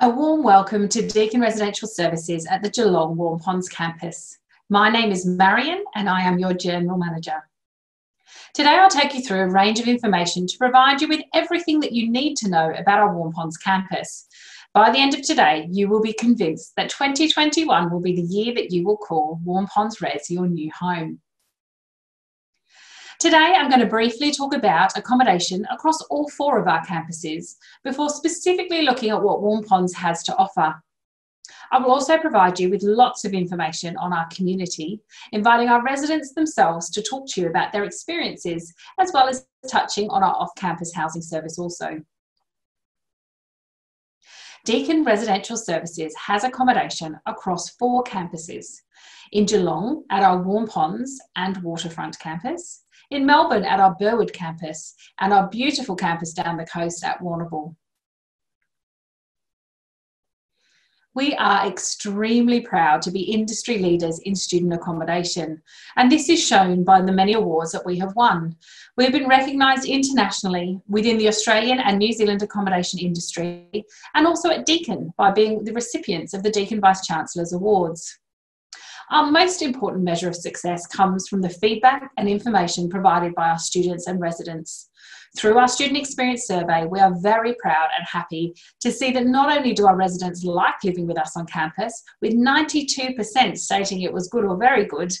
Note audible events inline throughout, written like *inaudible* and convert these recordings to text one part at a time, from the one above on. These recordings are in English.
A warm welcome to Deakin Residential Services at the Geelong Waurn Ponds campus. My name is Marion and I am your General Manager. Today I'll take you through a range of information to provide you with everything that you need to know about our Waurn Ponds campus. By the end of today, you will be convinced that 2021 will be the year that you will call Waurn Ponds Res your new home. Today, I'm going to briefly talk about accommodation across all four of our campuses before specifically looking at what Waurn Ponds has to offer. I will also provide you with lots of information on our community, inviting our residents themselves to talk to you about their experiences, as well as touching on our off campus housing service also. Deakin Residential Services has accommodation across four campuses in Geelong at our Waurn Ponds and Waterfront campus, in Melbourne at our Burwood campus and our beautiful campus down the coast at Warrnambool. We are extremely proud to be industry leaders in student accommodation, and this is shown by the many awards that we have won. We have been recognised internationally within the Australian and New Zealand accommodation industry, and also at Deakin by being the recipients of the Deakin Vice Chancellor's Awards. Our most important measure of success comes from the feedback and information provided by our students and residents. Through our student experience survey, we are very proud and happy to see that not only do our residents like living with us on campus, with 92% stating it was good or very good,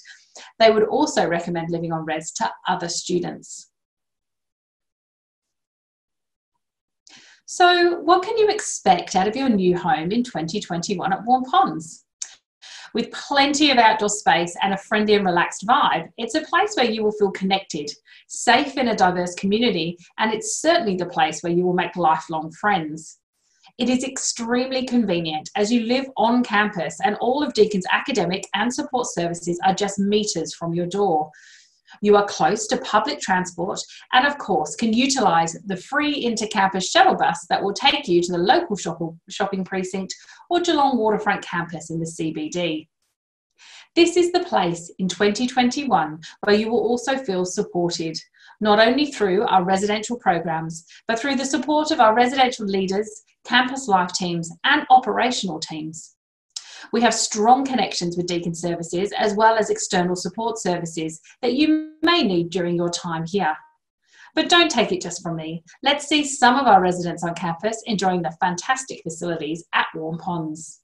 they would also recommend living on RES to other students. So, what can you expect out of your new home in 2021 at Waurn Ponds? With plenty of outdoor space and a friendly and relaxed vibe. It's a place where you will feel connected, safe in a diverse community, and it's certainly the place where you will make lifelong friends. It is extremely convenient as you live on campus and all of Deakin's academic and support services are just metres from your door. You are close to public transport and, of course, can utilise the free inter-campus shuttle bus that will take you to the local shop- shopping precinct or Geelong Waterfront campus in the CBD. This is the place in 2021 where you will also feel supported, not only through our residential programs, but through the support of our residential leaders, campus life teams, and operational teams. We have strong connections with Deakin Services as well as external support services that you may need during your time here. But don't take it just from me. Let's see some of our residents on campus enjoying the fantastic facilities at Waurn Ponds.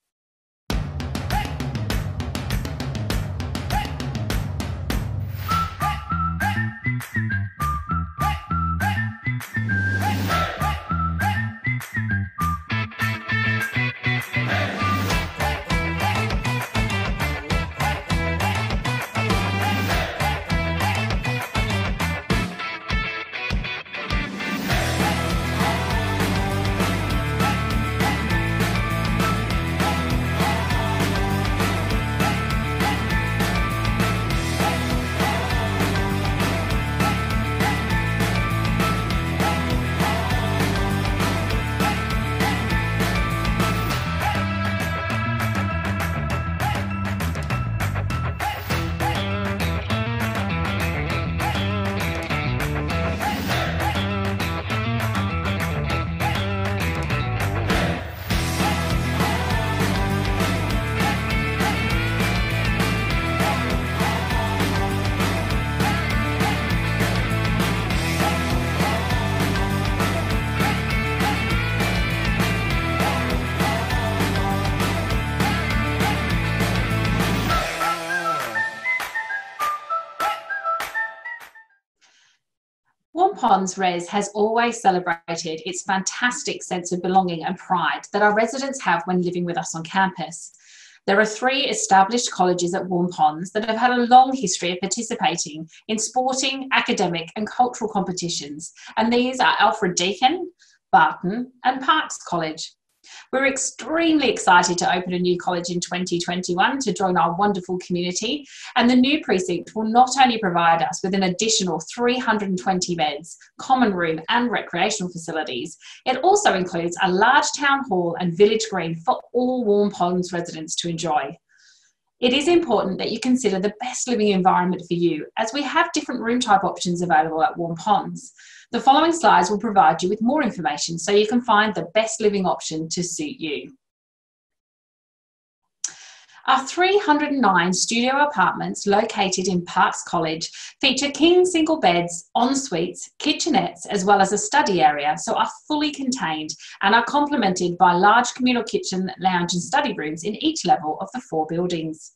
Ponds Res has always celebrated its fantastic sense of belonging and pride that our residents have when living with us on campus. There are three established colleges at Waurn Ponds that have had a long history of participating in sporting, academic, and cultural competitions, and these are Alfred Deakin, Barton, and Parkes College. We're extremely excited to open a new college in 2021 to join our wonderful community. And the new precinct will not only provide us with an additional 320 beds, common room, and recreational facilities, it also includes a large town hall and village green for all Waurn Ponds residents to enjoy. It is important that you consider the best living environment for you as we have different room type options available at Waurn Ponds. The following slides will provide you with more information so you can find the best living option to suit you. Our 309 studio apartments located in Parkes College feature king single beds, en suites, kitchenettes, as well as a study area, so are fully contained and are complemented by large communal kitchen, lounge, and study rooms in each level of the four buildings.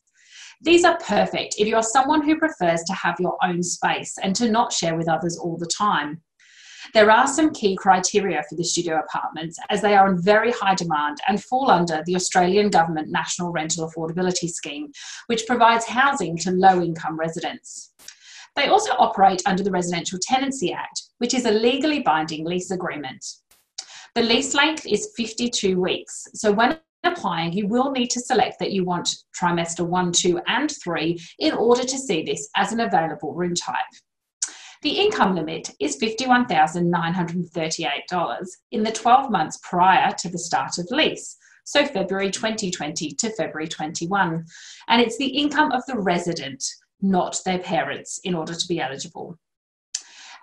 These are perfect if you are someone who prefers to have your own space and to not share with others all the time. There are some key criteria for the studio apartments as they are in very high demand and fall under the Australian Government National Rental Affordability Scheme, which provides housing to low income residents. They also operate under the Residential Tenancy Act, which is a legally binding lease agreement. The lease length is 52 weeks, so when applying, you will need to select that you want trimester one, two, and three in order to see this as an available room type. The income limit is $51,938 in the 12 months prior to the start of lease, so February 2020 to February 21, and it's the income of the resident, not their parents, in order to be eligible.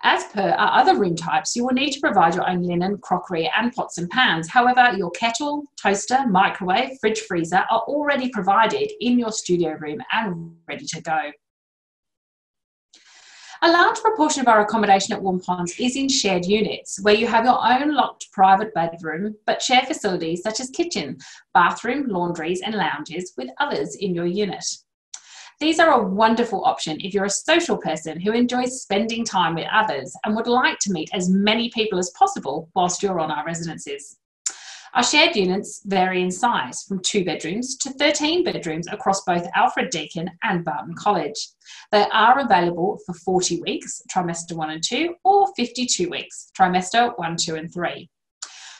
As per our other room types, you will need to provide your own linen, crockery, and pots and pans. However, your kettle, toaster, microwave, fridge, freezer are already provided in your studio room and ready to go. A large proportion of our accommodation at Waurn Ponds is in shared units, where you have your own locked private bedroom, but share facilities such as kitchen, bathroom, laundries, and lounges with others in your unit. These are a wonderful option if you're a social person who enjoys spending time with others and would like to meet as many people as possible whilst you're on our residences. Our shared units vary in size from two bedrooms to 13 bedrooms across both Alfred Deakin and Barton College. They are available for 40 weeks, trimester 1 and 2, or 52 weeks, trimester 1, 2, and 3.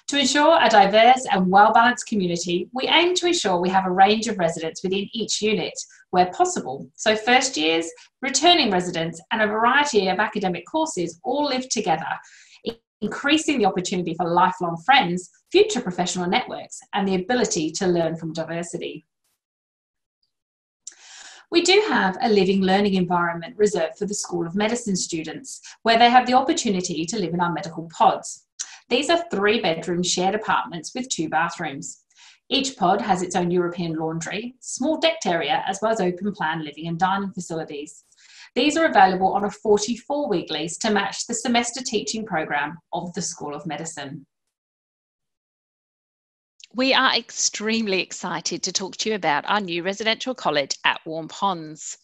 To ensure a diverse and well balanced community, we aim to ensure we have a range of residents within each unit where possible. So, first years, returning residents, and a variety of academic courses all live together, increasing the opportunity for lifelong friends, future professional networks, and the ability to learn from diversity. We do have a living learning environment reserved for the School of Medicine students, where they have the opportunity to live in our medical pods. These are three bedroom shared apartments with two bathrooms. Each pod has its own European laundry, small decked area, as well as open plan living and dining facilities. These are available on a 44 week lease to match the semester teaching program of the School of Medicine. We are extremely excited to talk to you about our new residential college at Waurn Ponds.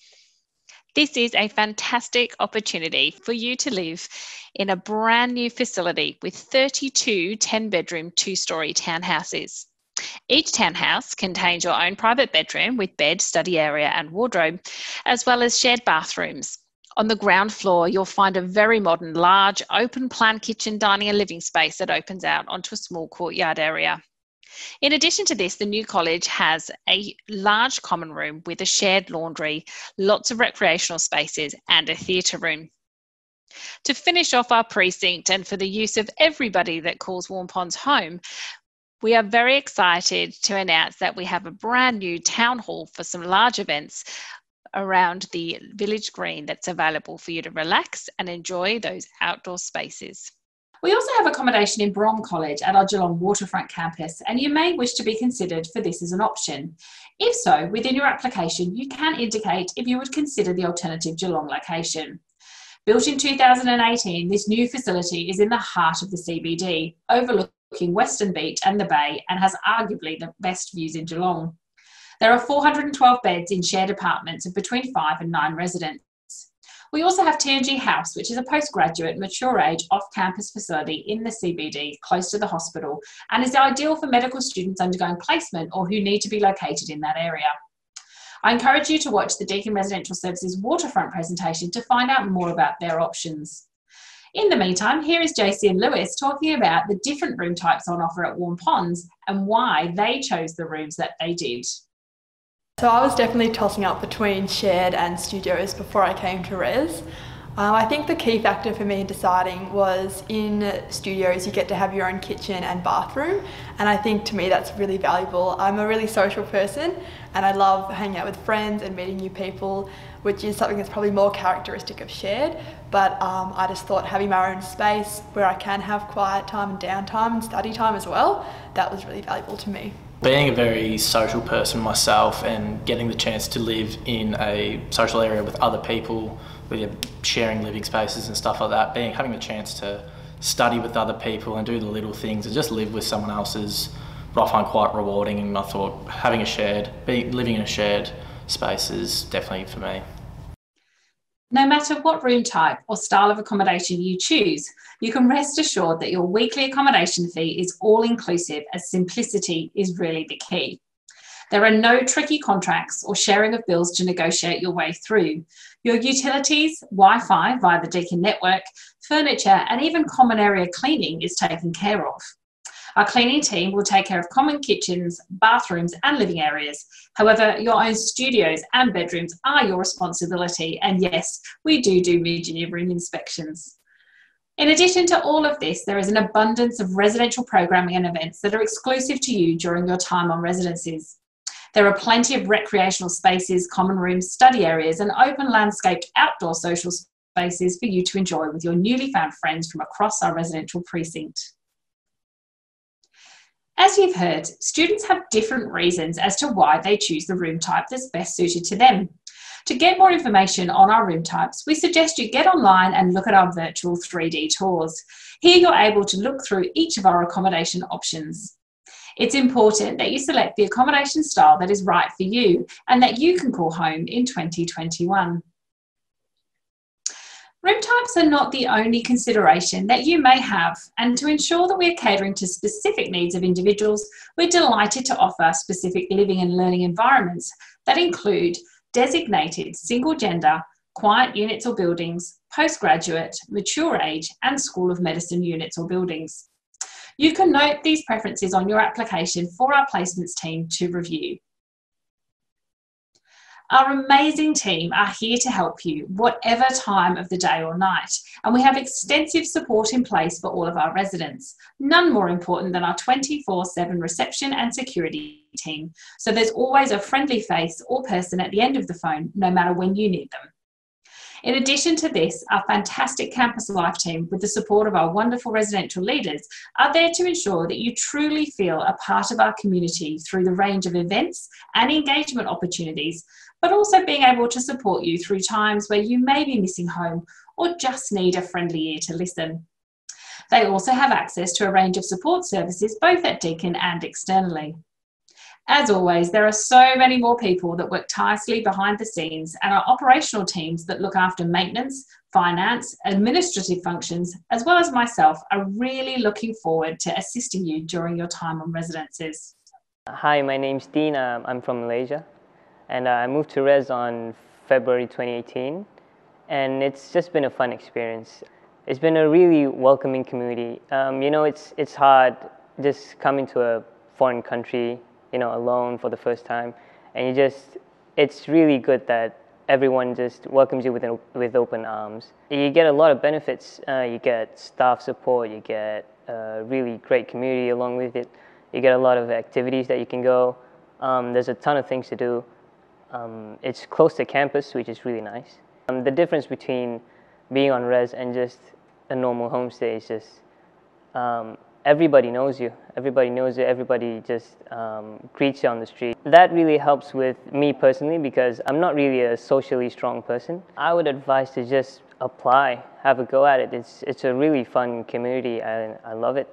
This is a fantastic opportunity for you to live in a brand new facility with 32 10 bedroom, two story townhouses. Each townhouse contains your own private bedroom with bed, study area, and wardrobe, as well as shared bathrooms. On the ground floor, you'll find a very modern, large, open plan kitchen, dining, and living space that opens out onto a small courtyard area. In addition to this, the new college has a large common room with a shared laundry, lots of recreational spaces, and a theatre room. To finish off our precinct and for the use of everybody that calls Waurn Ponds home, we are very excited to announce that we have a brand new town hall for some large events around the village green that's available for you to relax and enjoy those outdoor spaces. We also have accommodation in Brom College at our Geelong waterfront campus, and you may wish to be considered for this as an option. If so, within your application, you can indicate if you would consider the alternative Geelong location. Built in 2018, this new facility is in the heart of the CBD, overlooking Western Beach and the Bay, and has arguably the best views in Geelong. There are 412 beds in shared apartments of between five and nine residents. We also have TNG House, which is a postgraduate, mature age, off campus facility in the CBD, close to the hospital, and is ideal for medical students undergoing placement or who need to be located in that area. I encourage you to watch the Deakin Residential Services waterfront presentation to find out more about their options. In the meantime, here is JC and Lewis talking about the different room types on offer at Waurn Ponds and why they chose the rooms that they did. So I was definitely tossing up between shared and studios before I came to Res. Um, I think the key factor for me in deciding was in studios you get to have your own kitchen and bathroom and I think to me that's really valuable. I'm a really social person and I love hanging out with friends and meeting new people which is something that's probably more characteristic of shared but um, I just thought having my own space where I can have quiet time and downtime and study time as well that was really valuable to me. Being a very social person myself and getting the chance to live in a social area with other people with sharing living spaces and stuff like that, being having the chance to study with other people and do the little things and just live with someone else's what I find quite rewarding and I thought having a shared, living in a shared space is definitely for me. No matter what room type or style of accommodation you choose, you can rest assured that your weekly accommodation fee is all inclusive as simplicity is really the key. There are no tricky contracts or sharing of bills to negotiate your way through. Your utilities, Wi Fi via the Deakin network, furniture, and even common area cleaning is taken care of. Our cleaning team will take care of common kitchens, bathrooms, and living areas. However, your own studios and bedrooms are your responsibility. And yes, we do do mid year room inspections. In addition to all of this, there is an abundance of residential programming and events that are exclusive to you during your time on residencies. There are plenty of recreational spaces, common rooms, study areas, and open landscaped outdoor social spaces for you to enjoy with your newly found friends from across our residential precinct. As you've heard, students have different reasons as to why they choose the room type that's best suited to them. To get more information on our room types, we suggest you get online and look at our virtual 3D tours. Here you're able to look through each of our accommodation options. It's important that you select the accommodation style that is right for you and that you can call home in 2021. Room types are not the only consideration that you may have, and to ensure that we are catering to specific needs of individuals, we're delighted to offer specific living and learning environments that include designated single gender, quiet units or buildings, postgraduate, mature age, and School of Medicine units or buildings. You can note these preferences on your application for our placements team to review. Our amazing team are here to help you, whatever time of the day or night, and we have extensive support in place for all of our residents. None more important than our 24 7 reception and security team. So there's always a friendly face or person at the end of the phone, no matter when you need them. In addition to this, our fantastic campus life team, with the support of our wonderful residential leaders, are there to ensure that you truly feel a part of our community through the range of events and engagement opportunities, but also being able to support you through times where you may be missing home or just need a friendly ear to listen. They also have access to a range of support services both at Deakin and externally. As always, there are so many more people that work tirelessly behind the scenes and our operational teams that look after maintenance, finance, administrative functions, as well as myself, are really looking forward to assisting you during your time on residences. Hi, my name's Dean. Um, I'm from Malaysia and uh, I moved to Res on February 2018 and it's just been a fun experience. It's been a really welcoming community. Um, you know, it's, it's hard just coming to a foreign country you know, alone for the first time. And you just, it's really good that everyone just welcomes you with, with open arms. You get a lot of benefits. Uh, you get staff support, you get a really great community along with it. You get a lot of activities that you can go. Um, there's a ton of things to do. Um, it's close to campus, which is really nice. Um, the difference between being on res and just a normal homestay is just um, everybody knows you. Everybody knows you. Everybody just um, greets you on the street. That really helps with me personally because I'm not really a socially strong person. I would advise to just apply, have a go at it. It's, it's a really fun community. I, I love it.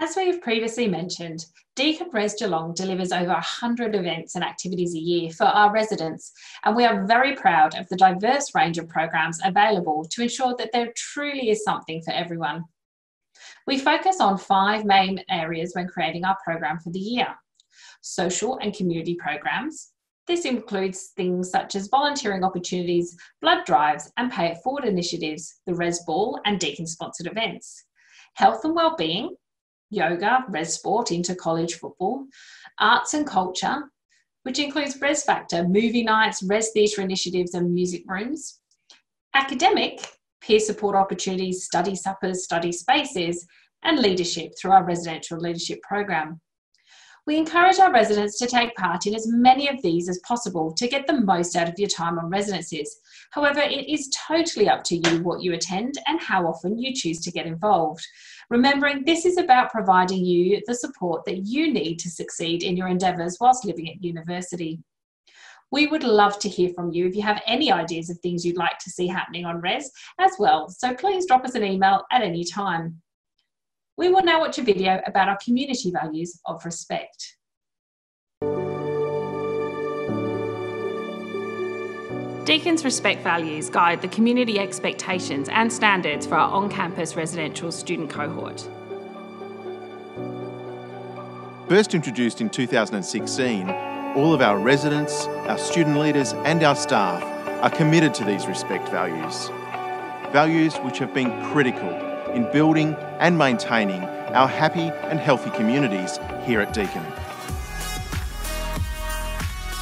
As we have previously mentioned, Deakin Res Geelong delivers over 100 events and activities a year for our residents, and we are very proud of the diverse range of programs available to ensure that there truly is something for everyone. We focus on five main areas when creating our program for the year social and community programs. This includes things such as volunteering opportunities, blood drives, and pay it forward initiatives, the Res Ball, and Deakin sponsored events. Health and wellbeing, yoga, res sport, into college football, arts and culture, which includes Res Factor, movie nights, Res Theatre initiatives, and music rooms. Academic, peer support opportunities, study suppers, study spaces, and leadership through our residential leadership program. We encourage our residents to take part in as many of these as possible to get the most out of your time on residences. However, it is totally up to you what you attend and how often you choose to get involved. Remembering this is about providing you the support that you need to succeed in your endeavours whilst living at university. We would love to hear from you if you have any ideas of things you'd like to see happening on RES as well, so please drop us an email at any time. We will now watch a video about our community values of respect. Deakin's respect values guide the community expectations and standards for our on campus residential student cohort. First introduced in 2016, all of our residents, our student leaders, and our staff are committed to these respect values. Values which have been critical in building and maintaining our happy and healthy communities here at Deakin.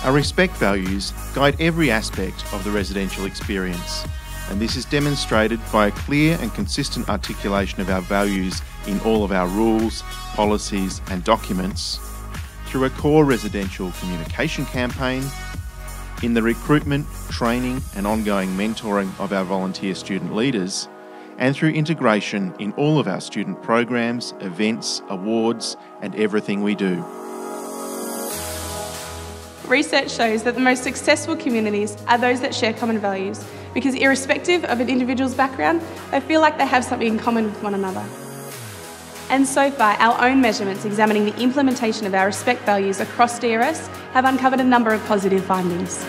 Our respect values guide every aspect of the residential experience, and this is demonstrated by a clear and consistent articulation of our values in all of our rules, policies, and documents, through a core residential communication campaign, in the recruitment, training, and ongoing mentoring of our volunteer student leaders, and through integration in all of our student programs, events, awards, and everything we do. Research shows that the most successful communities are those that share common values because, irrespective of an individual's background, they feel like they have something in common with one another. And so far, our own measurements examining the implementation of our respect values across DRS have uncovered a number of positive findings.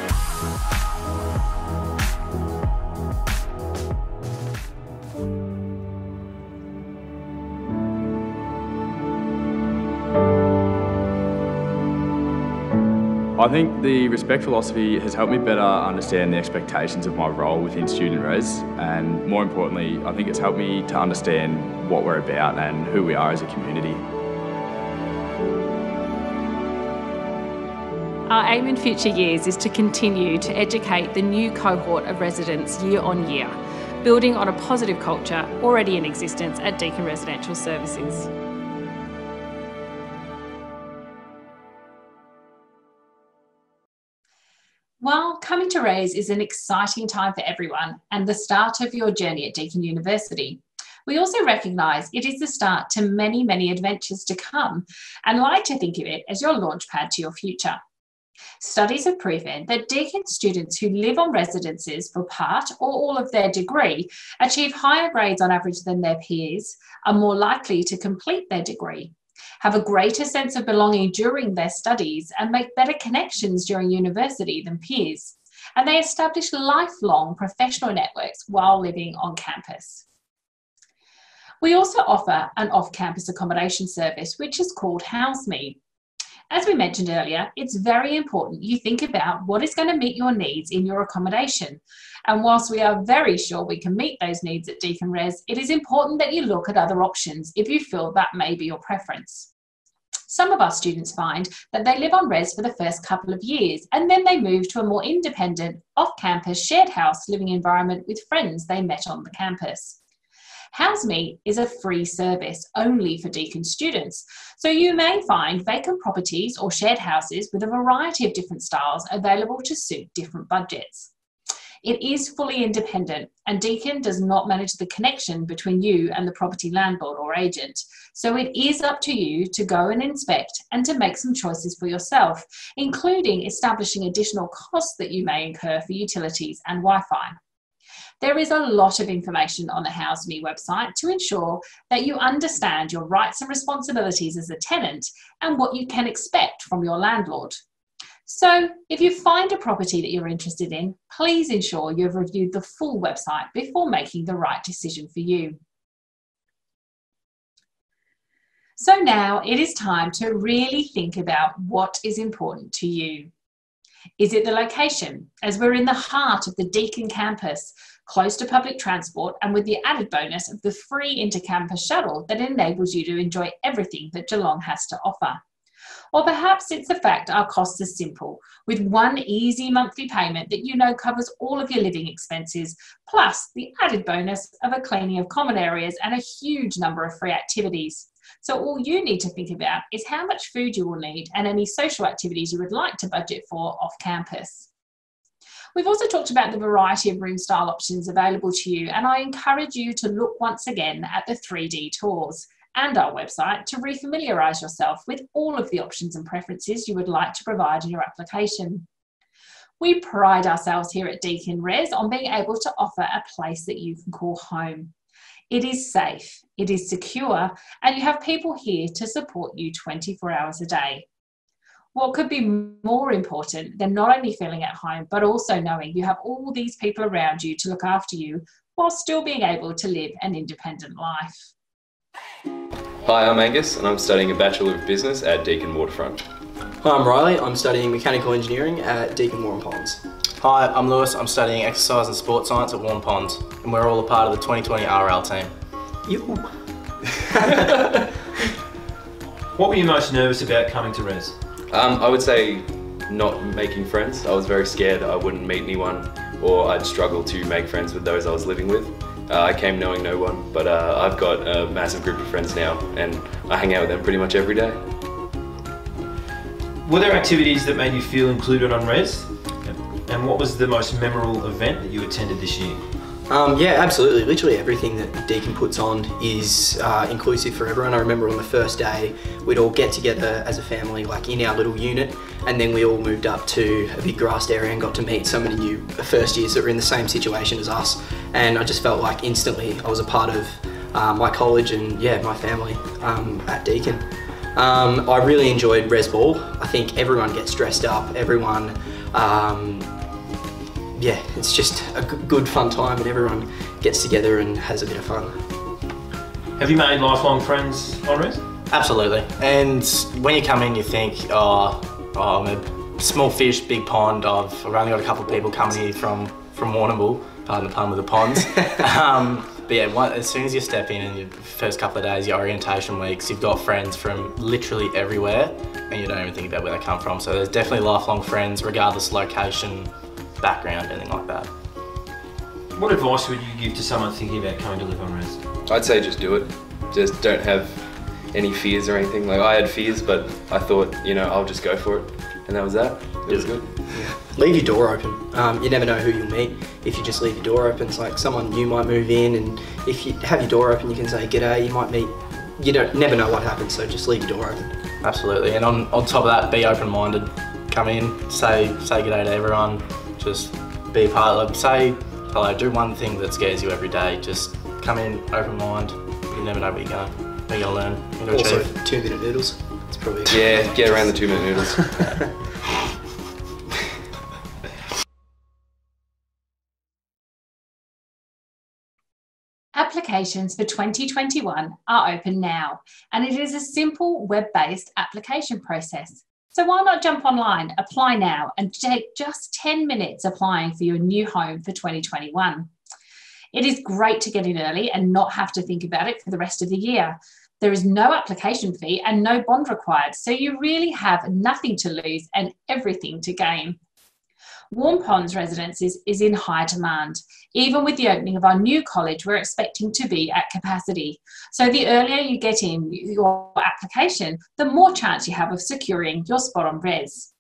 I think the respect philosophy has helped me better understand the expectations of my role within student res and more importantly I think it's helped me to understand what we're about and who we are as a community. Our aim in future years is to continue to educate the new cohort of residents year on year, building on a positive culture already in existence at Deakin Residential Services. RES is an exciting time for everyone and the start of your journey at Deakin University. We also recognise it is the start to many, many adventures to come and like to think of it as your launchpad to your future. Studies have proven that Deakin students who live on residences for part or all of their degree achieve higher grades on average than their peers, are more likely to complete their degree, have a greater sense of belonging during their studies, and make better connections during university than peers. And they establish lifelong professional networks while living on campus. We also offer an off campus accommodation service, which is called House Me. As we mentioned earlier, it's very important you think about what is going to meet your needs in your accommodation. And whilst we are very sure we can meet those needs at Deakin Res, it is important that you look at other options if you feel that may be your preference. Some of our students find that they live on res for the first couple of years and then they move to a more independent, off campus, shared house living environment with friends they met on the campus. HouseMe is a free service only for Deakin students, so you may find vacant properties or shared houses with a variety of different styles available to suit different budgets. It is fully independent, and Deakin does not manage the connection between you and the property landlord or agent. So it is up to you to go and inspect and to make some choices for yourself, including establishing additional costs that you may incur for utilities and Wi Fi. There is a lot of information on the House Me website to ensure that you understand your rights and responsibilities as a tenant and what you can expect from your landlord. So, if you find a property that you're interested in, please ensure you've reviewed the full website before making the right decision for you. So, now it is time to really think about what is important to you. Is it the location, as we're in the heart of the Deakin campus, close to public transport, and with the added bonus of the free intercampus shuttle that enables you to enjoy everything that Geelong has to offer? Or perhaps it's the fact our costs are simple, with one easy monthly payment that you know covers all of your living expenses, plus the added bonus of a cleaning of common areas and a huge number of free activities. So all you need to think about is how much food you will need and any social activities you would like to budget for off campus. We've also talked about the variety of room style options available to you, and I encourage you to look once again at the 3D tours and our website to refamiliarise yourself with all of the options and preferences you would like to provide in your application. We pride ourselves here at Deakin Res on being able to offer a place that you can call home. It is safe, it is secure, and you have people here to support you 24 hours a day. What could be more important than not only feeling at home, but also knowing you have all these people around you to look after you while still being able to live an independent life? Hi, I'm Angus and I'm studying a Bachelor of Business at Deakin Waterfront. Hi, I'm Riley. I'm studying Mechanical Engineering at Deakin Waurn Ponds. Hi, I'm Lewis. I'm studying Exercise and Sport Science at Waurn Ponds and we're all a part of the 2020 RL team. You. *laughs* what were you most nervous about coming to Res? Um, I would say not making friends. I was very scared that I wouldn't meet anyone or I'd struggle to make friends with those I was living with. Uh, I came knowing no one, but uh, I've got a massive group of friends now and I hang out with them pretty much every day. Were there activities that made you feel included on Res? And what was the most memorable event that you attended this year? Um, yeah, absolutely. Literally everything that Deakin puts on is uh, inclusive for everyone. I remember on the first day, we'd all get together as a family, like in our little unit, and then we all moved up to a big grassed area and got to meet so many new first years that were in the same situation as us. And I just felt like instantly I was a part of uh, my college and yeah, my family um, at Deakin. Um, I really enjoyed Res Ball. I think everyone gets dressed up, everyone um, yeah, it's just a good fun time and everyone gets together and has a bit of fun. Have you made lifelong friends on Res? Absolutely. And when you come in, you think, oh, oh I'm a small fish, big pond. I've, I've only got a couple of people coming here from, from Warrnambool, pardon the pun with the ponds. *laughs* um, but yeah, one, as soon as you step in and your first couple of days, your orientation weeks, you've got friends from literally everywhere and you don't even think about where they come from. So there's definitely lifelong friends, regardless of location, background, anything like that. What advice would you give to someone thinking about coming to live on res? I'd say just do it. Just don't have any fears or anything. Like I had fears, but I thought, you know, I'll just go for it, and that was that. It was good. Yeah. Leave your door open. Um, you never know who you'll meet if you just leave your door open. It's like someone new might move in, and if you have your door open, you can say g'day. You might meet. You don't never know what happens, so just leave your door open. Absolutely, and on, on top of that, be open-minded. Come in, say say g'day to everyone just be part of it. Say hello, do one thing that scares you every day. Just come in, open mind. You never know what you're going, what you're going to learn. You're also, achieve. two minute noodles. It's probably yeah, get around the *laughs* two minute noodles. Applications for 2021 are open now, and it is a simple web based application process. So why not jump online, apply now, and take just 10 minutes applying for your new home for 2021? It is great to get in early and not have to think about it for the rest of the year. There is no application fee and no bond required, so you really have nothing to lose and everything to gain. Waurn Ponds Residences is in high demand. Even with the opening of our new college, we're expecting to be at capacity. So the earlier you get in your application, the more chance you have of securing your spot on res.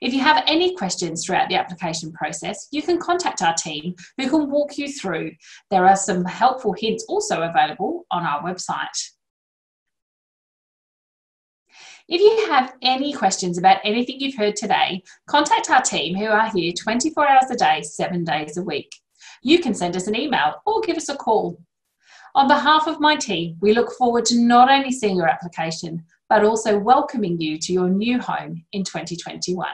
If you have any questions throughout the application process, you can contact our team who can walk you through. There are some helpful hints also available on our website. If you have any questions about anything you've heard today, contact our team who are here 24 hours a day, seven days a week. You can send us an email or give us a call. On behalf of my team, we look forward to not only seeing your application, but also welcoming you to your new home in 2021.